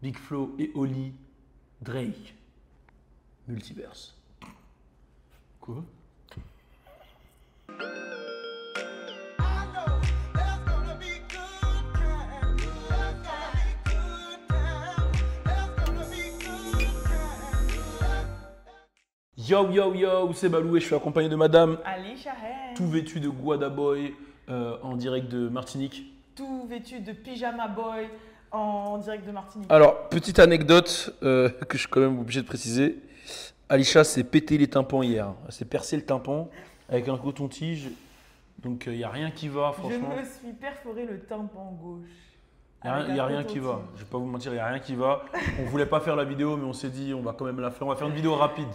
Big Flo et Oli, Drake, Multiverse. Quoi? Yo yo yo, c'est Balou et je suis accompagné de madame, Ali Shahen. tout vêtu de Guada Boy euh, en direct de Martinique. Tout vêtu de pyjama boy en direct de Martinique. Alors, petite anecdote euh, que je suis quand même obligé de préciser. Alisha s'est pété les tympans hier. Elle s'est percé le tympan avec un coton-tige. Donc, il n'y a rien qui va, je franchement. me suis perforé le tympan gauche. Il n'y a, Avec y a rien qui va. Je vais pas vous mentir, il n'y a rien qui va. On voulait pas faire la vidéo, mais on s'est dit, on va quand même la faire. On va faire une vidéo rapide.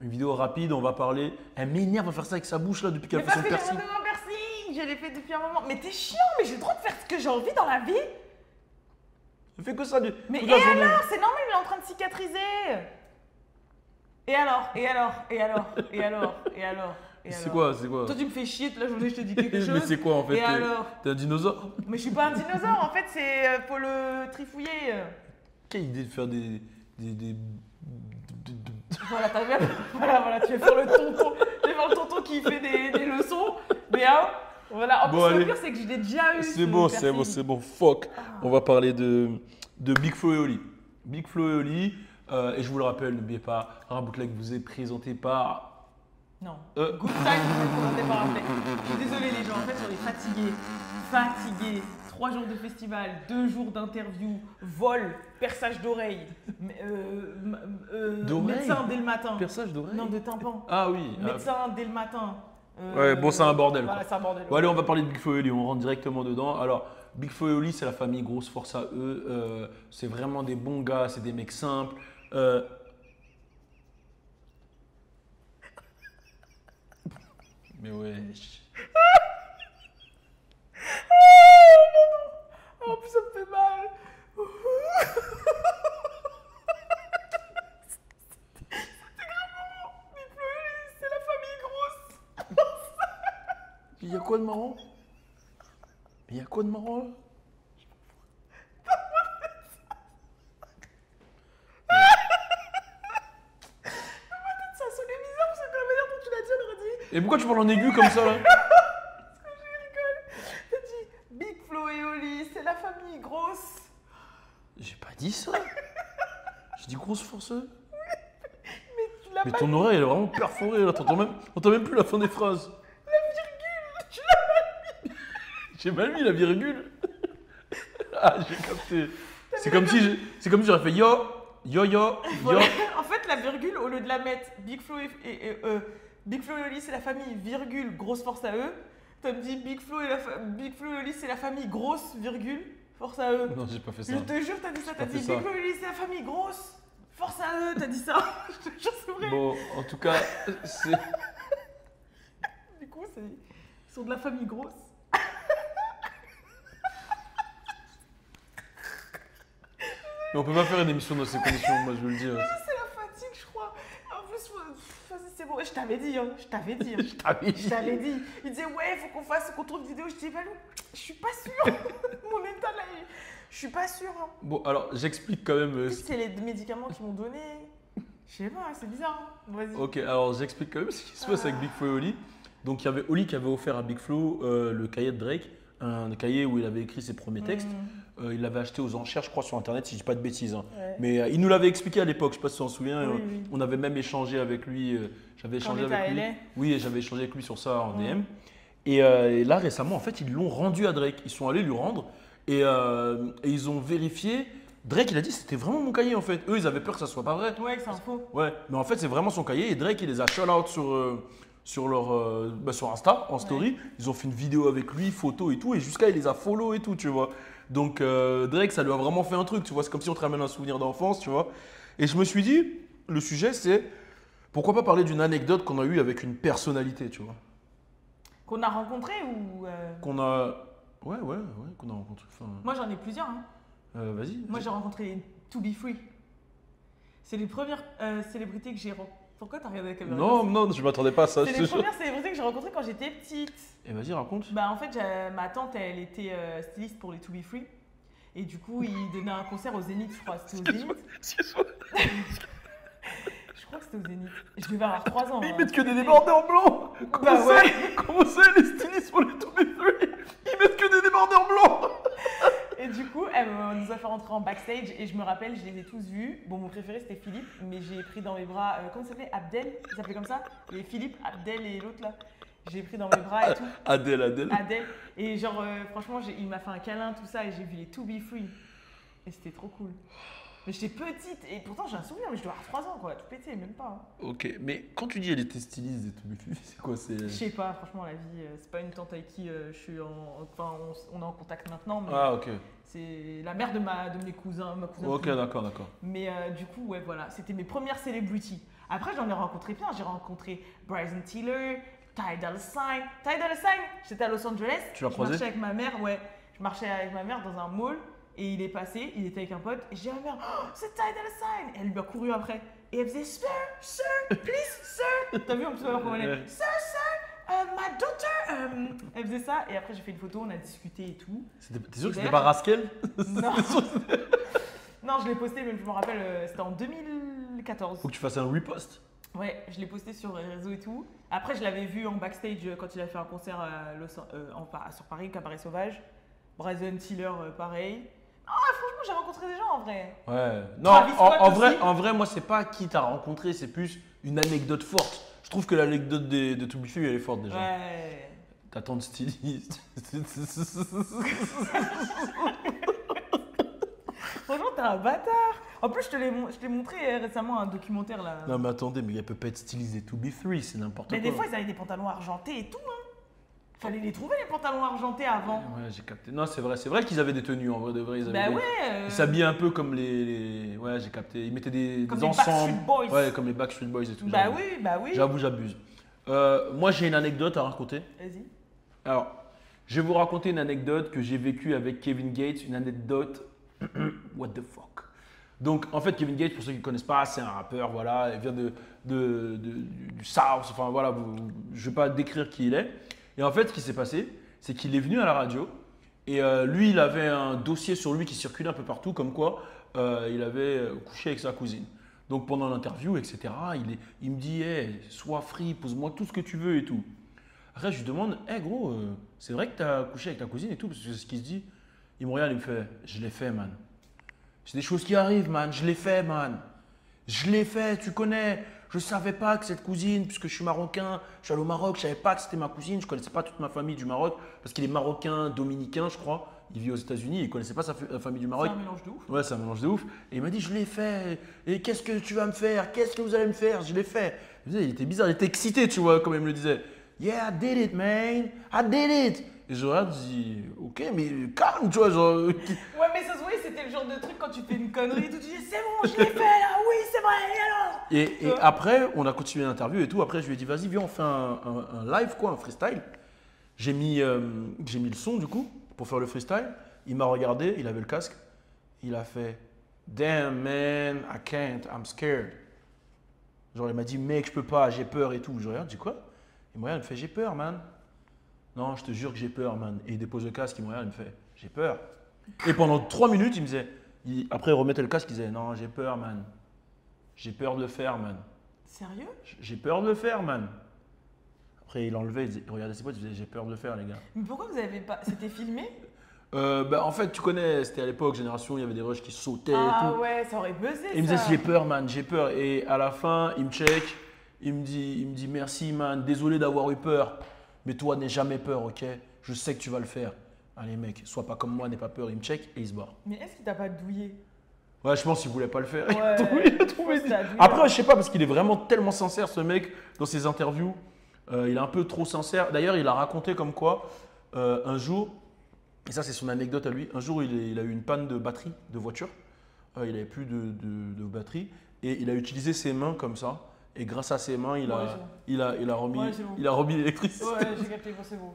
Une vidéo rapide, on va parler. Elle m'énerve à faire ça avec sa bouche là depuis qu'elle fait son piercing, je l'ai fait depuis un moment. Mais t'es chiant, mais j'ai le droit de faire ce que j'ai envie dans la vie. Elle fait que ça du- Mais toute et la journée. alors C'est normal, il est en train de cicatriser. Et alors Et alors Et alors Et alors Et alors Et C'est alors quoi C'est quoi Toi, tu me fais chier toute la journée, je te dis quelque chose. Mais c'est quoi en fait Et alors T'es un dinosaure Mais je suis pas un dinosaure, en fait, c'est euh, pour le trifouiller. Quelle idée de faire des. des, des- Voilà, t'as bien. Voilà, voilà, tu vas faire le tonton. Tu vas faire le tonton qui fait des, des leçons. Mais hein, voilà. En Bon, plus, le pire, c'est que je l'ai déjà eu. C'est ce bon, c'est bon, c'est bon. Fuck. Ah. On va parler de, de Big Flo et Oli. Big Flo et Oli. euh, et je vous le rappelle, n'oubliez pas, un bootleg vous est présenté par. Non. Euh, Good time, n'est pas rappelé. Je suis désolée, les gens. En fait, on est fatigués. Fatigués. Trois jours de festival, deux jours d'interview, vol, perçage d'oreilles, euh, euh, D'oreilles médecin dès le matin. Perçage d'oreille Non, de tympan. Ah oui. ah. Médecin dès le matin. Euh, Ouais, bon, c'est un bordel, Voilà, c'est un bordel. Bon, allez, on va parler de Big Flo et Oli. On rentre directement dedans. Alors, Big Flo et Oli, c'est la famille, grosse force à eux. Euh, c'est vraiment des bons gars, c'est des mecs simples. Euh, Mais wesh. Oh, en plus, ça me fait mal. C'était grave Big Flo et Oli, c'est la famille grosse. Il y a quoi de marrant? Mais il y a quoi de marrant là? Parce que. Et pourquoi tu parles en aigu comme ça là? Je rigole. T'as dit Big Flo et Oli, c'est la famille grosse. J'ai pas dit ça. J'ai dit grosse forceuse. Mais tu l'as Mais mal ton oreille elle est vraiment perforée là, t'entends même, t'entends même plus la fin des phrases. la virgule. Tu l'as J'ai mal mis la virgule. Ah j'ai capté. C'est comme si c'est comme si j'aurais fait yo, yo yo, yo. Voilà. En fait, la virgule, au lieu de la mettre Big Flo et, et- et, euh, Big Flo et Oli, c'est la famille, virgule, grosse force à eux. T'as me dit Big Flo et, la fa- Big Flo et Oli, c'est la famille, grosse, virgule, force à eux. Non j'ai pas fait ça. Je te jure, t'as dit ça. T'as pas dit fait Big ça. Flo et Oli, c'est la famille, grosse, force à eux. T'as dit ça. Je te jure, c'est vrai. Bon en tout cas c'est. Du coup, c'est- ils sont de la famille grosse. Mais on peut pas faire une émission dans ces conditions, moi je veux le dire. C'est la fatigue, je crois. En plus, c'est bon. Je t'avais dit, hein. Je t'avais dit. hein. Je t'avais dit. Je t'avais dit. Il disait, ouais, faut qu'on fasse, qu'on tourne une vidéo. Je dis, Valou, je suis pas sûre. Mon état là, il- je suis pas sûre. hein. Bon alors j'explique quand même. En euh, c'est les médicaments qu'ils m'ont donné? Je sais pas, c'est bizarre. hein. Vas-y. Ok, alors j'explique quand même ce qui se passe avec Big Flo et Oli. Donc il y avait Oli qui avait offert à Big Flo euh, le cahier de Drake, un cahier où il avait écrit ses premiers textes. Mmh. Euh, il l'avait acheté aux enchères, je crois, sur internet, si je dis pas de bêtises. hein. Ouais. Mais euh, il nous l'avait expliqué à l'époque, je sais pas si tu t'en souviens. Oui, euh, oui. On avait même échangé avec lui. j'avais échangé avec lui. Oui, j'avais échangé avec lui sur ça en. DM. Et, et là récemment, en fait, ils l'ont rendu à Drake. Ils sont allés lui rendre et, et ils ont vérifié. Drake, il a dit c'était vraiment mon cahier en fait. Eux, ils avaient peur que ça soit pas vrai. Ouais, que c'est un faux. Ouais, mais en fait, c'est vraiment son cahier. Et Drake, il les a shout out sur, euh, sur, leur, euh, bah, sur Insta, en story. Ils ont fait une vidéo avec lui, photo et tout. Et jusqu'à, il les a follow et tout, tu vois. Donc, euh, Drake, ça lui a vraiment fait un truc, tu vois. C'est comme si on te ramène un souvenir d'enfance, tu vois. Et je me suis dit, le sujet, c'est pourquoi pas parler d'une anecdote qu'on a eue avec une personnalité, tu vois. Qu'on a rencontré ou. euh, Qu'on a. Ouais, ouais, ouais, qu'on a rencontré. Enfin, Moi, j'en ai plusieurs. Hein. euh, vas-y. Moi, j'ai rencontré To Be Free. C'est les premières célébrités que j'ai rencontrées. Pourquoi t'as regardé la caméra Non, non, je m'attendais pas à ça, C'est les premières célébrités que j'ai rencontrées quand j'étais petite. Et vas-y, raconte. Bah en fait, ma tante, elle était euh, styliste pour les To Be Free. Et du coup, il donnait un concert au Zénith, je crois. C'était au Zénith. Je crois que c'était au Zénith. Je devais avoir 3 ans. Mais ils hein. mettent que des C'était- débardeurs blancs Comment Bah ça ouais. Comment ça, les stylistes pour les tourner Ils mettent que des débardeurs blancs Et du coup, elle nous a fait rentrer en backstage et je me rappelle, je les ai tous vus. Bon, mon préféré c'était Philippe, mais j'ai pris dans mes bras, euh, comment ça s'appelait? Abdel? Il s'appelait comme ça? Et Philippe, Abdel et l'autre là. J'ai pris dans mes bras et tout. Adèle, Adèle. Adèle. Et genre, euh, franchement, il m'a fait un câlin, tout ça, et j'ai vu les To Be Free. Et c'était trop cool. Mais j'étais petite, et pourtant j'ai un souvenir, mais je dois avoir 3 ans, quoi, tout pété, même pas. hein. Ok, mais quand tu dis elle était styliste et tout, c'est quoi c'est... Je sais pas, franchement, la vie, euh, c'est pas une tante avec qui je suis en. Enfin, on, est en contact maintenant, mais Ah, ok. C'est la mère de, ma, de mes cousins, ma cousine. Ok, d'accord, d'accord. Mais euh, du coup, ouais, voilà, c'était mes premières celebrities. Après, j'en ai rencontré plein. J'ai rencontré Bryson Tiller, Ty Dolla Sign. Ty Dolla Sign, j'étais à Los Angeles. Tu l'as Je croisé marchais avec ma mère, ouais. Je marchais avec ma mère dans un mall et il est passé, il était avec un pote. Et j'ai dit à ma mère, oh, c'est Ty Dolla Sign. Et elle lui a couru après. Et elle faisait, Sir, sir, please, sir. T'as vu petit peu comment elle est Sir, sir, uh, my daughter. um, Elle faisait ça. Et après, j'ai fait une photo, on a discuté et tout. C'était- T'es sûr que c'était pas Rascal Non. non, je l'ai posté, mais je me rappelle, euh, c'était en 2014. Faut que tu fasses un repost. Ouais, je l'ai posté sur les réseaux et tout. Après, je l'avais vu en backstage euh, quand il a fait un concert à Los- euh, en- à- sur Paris, Cabaret Sauvage. Bryson Tiller, euh, pareil. Ah, franchement, j'ai rencontré des gens en vrai. Ouais. Non, en, en vrai, en vrai, moi, c'est pas qui t'as rencontré, c'est plus une anecdote forte. Je trouve que l'anecdote de, de To Be Free, elle est forte déjà. Ouais. Ta tante styliste. Franchement, t'es un bâtard. En plus, je te l'ai mon- je t'ai montré euh, récemment un documentaire là. non, mais attendez, mais elle peut pas être stylisée To Be Free, c'est n'importe quoi. mais des fois, ils avaient des pantalons argentés et tout. Hein. Fallait les trouver, les pantalons argentés avant. Ouais, j'ai capté. Non, c'est vrai, c'est vrai qu'ils avaient des tenues en vrai de vrai. Ils, avaient Bah des- ouais. euh, ils s'habillaient un peu comme les, les- Ouais, j'ai capté. Ils mettaient des, Comme des les ensembles. Backstreet Boys. Ouais, comme les Backstreet Boys et tout. Bah oui, bah oui. J'avoue, j'abuse. Euh, moi, j'ai une anecdote à raconter. Vas-y. Alors, je vais vous raconter une anecdote que j'ai vécue avec Kevin Gates, une anecdote what the fuck? Donc, en fait, Kevin Gates, pour ceux qui ne connaissent pas, c'est un rappeur, voilà, il vient de, de- de- du, du South, enfin voilà, vous- je ne vais pas décrire qui il est. Et en fait, ce qui s'est passé, c'est qu'il est venu à la radio et euh, lui, il avait un dossier sur lui qui circulait un peu partout, comme quoi euh, il avait euh, couché avec sa cousine. Donc, pendant l'interview, etc., il, me dit, hey, sois free, pose-moi tout ce que tu veux et tout. Après, je lui demande, hé gros, c'est vrai que tu as couché avec ta cousine et tout, parce que c'est ce qu'il se dit. Il me regarde, il me fait, je l'ai fait, man. C'est des choses qui arrivent, man. Je l'ai fait, man. Je l'ai fait, tu connais. Je savais pas que cette cousine, puisque je suis marocain, je suis allé au Maroc, je savais pas que c'était ma cousine, je connaissais pas toute ma famille du Maroc, parce qu'il est marocain, dominicain, je crois. Il vit aux États-Unis, il connaissait pas sa famille du C'est Maroc. un mélange de ouf. Ouais, c'est un mélange de ouf. Et il m'a dit, je l'ai fait. Et qu'est-ce que tu vas me faire? Qu'est-ce que vous allez me faire? Je l'ai fait. Il était bizarre, il était excité, tu vois, comme il me le disait. Yeah, I did it, man. I did it. Et je regarde, je dis, ok, mais calme, tu vois, genre. genre de truc quand tu fais une connerie et tout, tu dis c'est bon, je l'ai fait là, oui, c'est vrai, et alors? Et, après, on a continué l'interview et tout. Après, je lui ai dit, vas-y, viens, on fait un, un- un live, quoi, un freestyle. J'ai mis, euh, j'ai mis le son, du coup, pour faire le freestyle. Il m'a regardé, il avait le casque. Il a fait, damn, man, I can't, I'm scared. Genre, il m'a dit, mec, je peux pas, j'ai peur et tout. Je regarde, je dis quoi? Il me regarde, il me fait, j'ai peur, man. Non, je te jure que j'ai peur, man. Et il dépose le casque, il me regarde, il me fait, j'ai peur. Et pendant trois minutes, il me disait, il- après, il remettait le casque, il disait, non, j'ai peur, man. J'ai peur de le faire, man. Sérieux? J'ai peur de le faire, man. Après, il enlevait, il, disait- il regardait ses potes, il disait J'ai peur de le faire, les gars. Mais pourquoi vous avez pas. C'était filmé? Euh, bah, en fait, tu connais, c'était à l'époque, génération, il y avait des rushs qui sautaient et Ah tout. ouais, ça aurait buzzé. Et il me disait ça. J'ai peur, man, j'ai peur. Et à la fin, il me check, il me dit, il me dit Merci, man, désolé d'avoir eu peur. Mais toi, n'aie jamais peur, ok? Je sais que tu vas le faire. Allez, mec, sois pas comme moi, n'aie pas peur. Il me check et il se barre. Mais est-ce qu'il t'a pas douillé? Ouais, je pense qu'il voulait pas le faire. Ouais, Il a trouvé- il a trouvé. Après, je sais pas, parce qu'il est vraiment tellement sincère, ce mec, dans ses interviews. Euh, il est un peu trop sincère. D'ailleurs, il a raconté comme quoi, euh, un jour, et ça, c'est son anecdote à lui, un jour, il, est- il a eu une panne de batterie de voiture. Euh, il n'avait plus de, de- de batterie. Et il a utilisé ses mains comme ça. Et grâce à ses mains, il a, Ouais, c'est bon. il a, il a remis, Ouais, bon. l'électricité. Ouais, j'ai capté, c'est bon.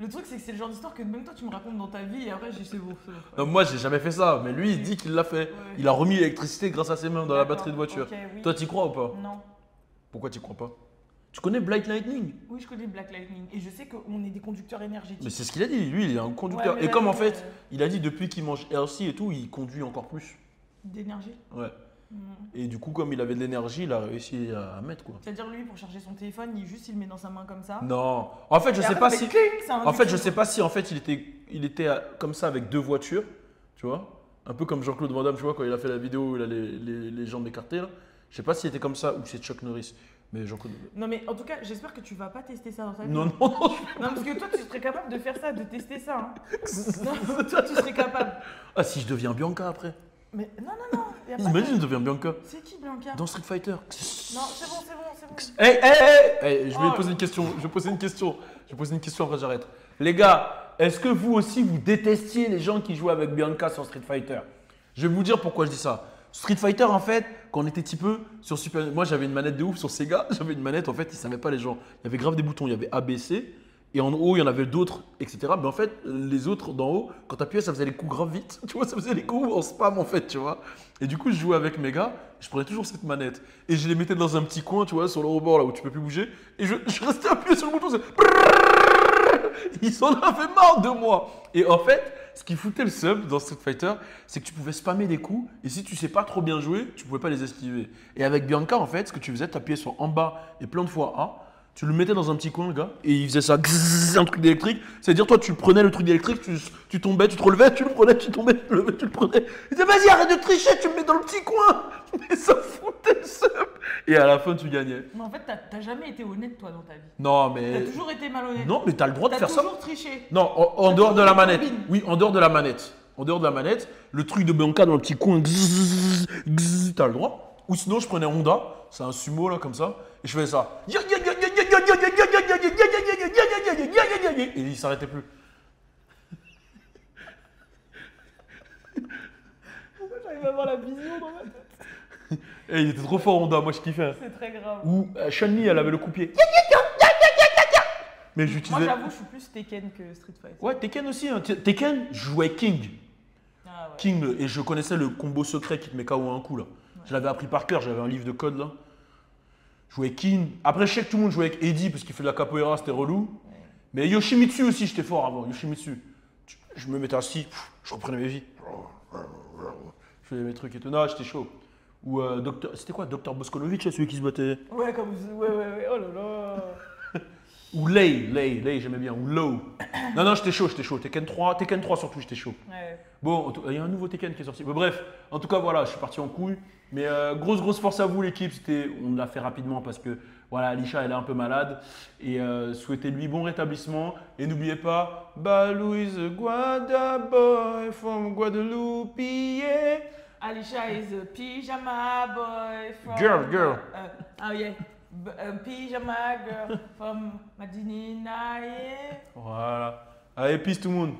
Le truc, c'est que c'est le genre d'histoire que même toi, tu me racontes dans ta vie et après, j'ai c'est bon. Non, moi, j'ai jamais fait ça. Mais lui, il dit qu'il l'a fait. Ouais. Il a remis l'électricité grâce à ses mains dans la batterie de voiture. oui. Toi, t'y crois ou pas Non. Pourquoi t'y crois pas Tu connais Blight Lightning Oui, je connais Black Lightning. Et je sais qu'on est des conducteurs énergétiques. Mais c'est ce qu'il a dit. Lui, il est un conducteur. Ouais, et comme en fait, euh, il a dit depuis qu'il mange healthy et tout, il conduit encore plus. D'énergie. Ouais. Et du coup, comme il avait de l'énergie, il a réussi à mettre quoi. C'est-à-dire, lui, pour charger son téléphone, il juste il le met dans sa main comme ça. Non. En fait, je Et sais après, pas si. cling, En fait, je sais pas si en fait il était, il était comme ça avec deux voitures, tu vois. Un peu comme Jean-Claude Van Damme, tu vois, quand il a fait la vidéo où il a les, les- les jambes écartées là. Je sais pas s'il était comme ça ou c'est Chuck Norris. Mais Jean-Claude. Non, mais en tout cas, j'espère que tu vas pas tester ça dans ta vie. Non, non, non. Non, parce que toi, tu serais capable de faire ça, de tester ça. hein. Non, toi, tu serais capable. Ah, si je deviens Bianca après. Mais non, non, non. Imagine, je de- deviens Bianca C'est qui, Blanca dans Street Fighter. Non, c'est bon, c'est bon, c'est bon. Hey, hey, hey, hey, je vais Oh. poser une question. Je vais poser une question. Je vais poser une question après j'arrête. Les gars, est-ce que vous aussi vous détestiez les gens qui jouaient avec Bianca sur Street Fighter? Je vais vous dire pourquoi je dis ça. Street Fighter, en fait, quand on était petit peu sur Super, moi j'avais une manette de ouf sur Sega. J'avais une manette, en fait, ils savaient pas les gens. Il y avait grave des boutons. Il y avait ABC. Et en haut, il y en avait d'autres, etc. Mais en fait, les autres d'en haut, quand tu appuyais, ça faisait les coups grave vite. Tu vois, ça faisait les coups en spam, en fait, tu vois. Et du coup, je jouais avec mes gars, je prenais toujours cette manette. Et je les mettais dans un petit coin, tu vois, sur le rebord, là où tu peux plus bouger. Et je, restais appuyé sur le bouton. Ils en avaient marre de moi. Et en fait, ce qui foutait le sub dans Street Fighter, c'est que tu pouvais spammer des coups. Et si tu sais pas trop bien jouer, tu pouvais pas les esquiver. Et avec Bianca, en fait, ce que tu faisais, tu appuyais sur en bas et plein de fois A. Tu le mettais dans un petit coin, le gars, et il faisait ça, gzzz, un truc d'électrique. C'est-à-dire, toi, tu prenais le truc d'électrique, tu, tu tombais, tu te relevais, tu le prenais, tu tombais, tu te relevais, tu le prenais. Il disait, vas-y, arrête de tricher, tu me mets dans le petit coin. Mais ça foutait le. Et à la fin, tu gagnais. Mais en fait, t'as- t'as jamais été honnête, toi, dans ta vie. Non, T'as mais. toujours été malhonnête. Non, mais t'as le droit de T'as faire ça. toujours triché. Non, en, en T'as dehors de la manette. Oui, en dehors de la manette. En dehors de la manette, le truc de Bianca dans le petit coin, t'as le droit. Ou sinon, je prenais Honda, c'est un sumo là comme ça, et je faisais ça. Et il s'arrêtait plus. J'arrive à avoir la vision dans ma tête. Et il était trop fort Honda, moi je kiffais. C'est très grave. Ou euh, elle avait le coup-pied. Mais Moi, j'utilisais. j'avoue, je suis plus Tekken que Street Fighter. Ouais, Tekken aussi. hein. Te- Tekken, je jouais King. Ah ouais. King, et je connaissais le combo secret qui te met KO à un coup là. Je l'avais appris par cœur, j'avais un livre de code là. Je jouais King. Après, je sais que tout le monde jouait avec Eddie parce qu'il fait de la capoeira, c'était relou. Mais Yoshimitsu aussi, j'étais fort avant. Yoshimitsu. Je- me mettais assis, je reprenais mes vies. Je faisais mes trucs. Non, j'étais chaud. Ou euh, Docteur- C'était quoi Docteur Boskonovic, celui qui se battait? Ouais, comme. Ouais, ouais, ouais. Oh là là. Ou Lay, Lay, Lay, j'aimais bien. Ou Low. Non, non, j'étais chaud, j'étais chaud. Tekken 3, Tekken 3 surtout, j'étais chaud. Ouais. Bon, il y a un nouveau Tekken qui est sorti. Mais bref, en tout cas, voilà, je suis parti en couille. Mais euh, grosse, grosse force à vous, l'équipe. C'était, on l'a fait rapidement parce que voilà, Alicia, elle est un peu malade. Et euh, souhaitez-lui bon rétablissement. Et n'oubliez pas, Balou is a Guada boy from Guadeloupe. yeah. Alicia is a pyjama boy from. Girl, girl. Uh, oh yeah. B- pyjama girl from Madinina, yeah. Voilà. Allez, peace tout le monde.